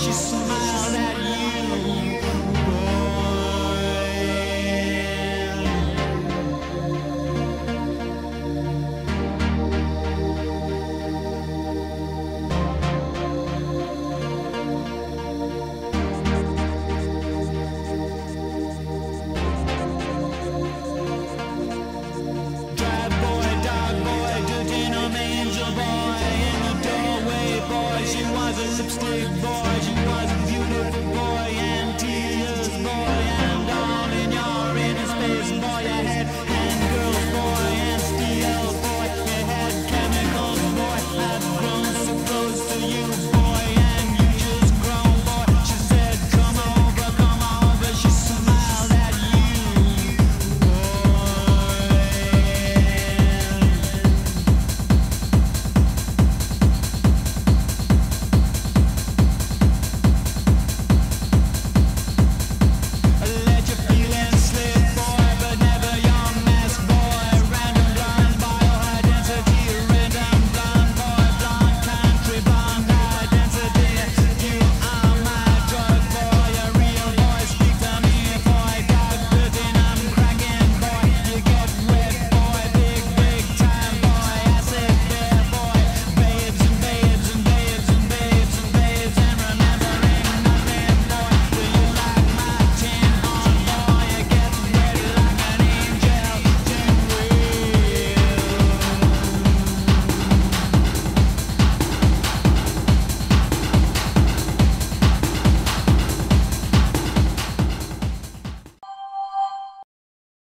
she's so a lipstick boy. She was a beautiful boy.